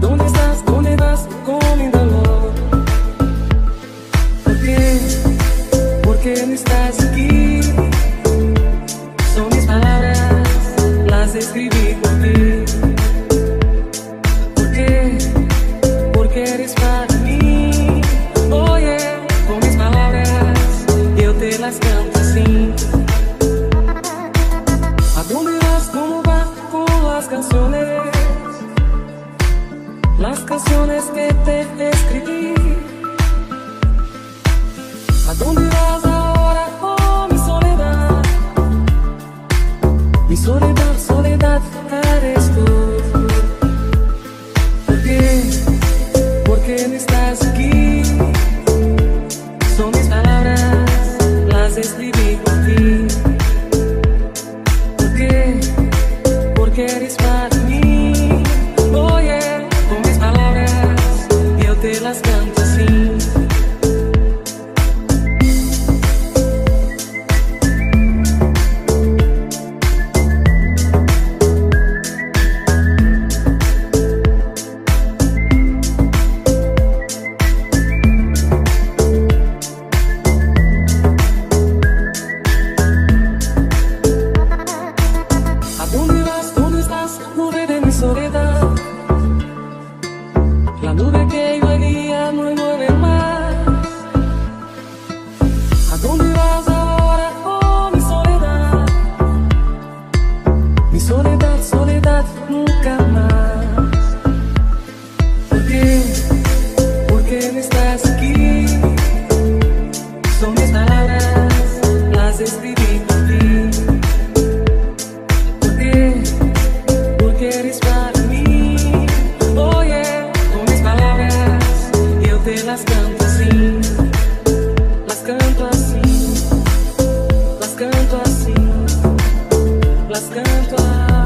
dónde estás? ¿Dónde vas con mi? ¿Por qué? ¿Por qué no estás aquí? Son mis palabras, las escribí por ti. ¿Por qué? Porque eres para mí. Oye, con mis palabras yo te las canto así. Que te escribí. ¿A dónde vas ahora? Oh, mi soledad. Mi soledad, soledad, eres tú. Soledad. La nube que yo día no así.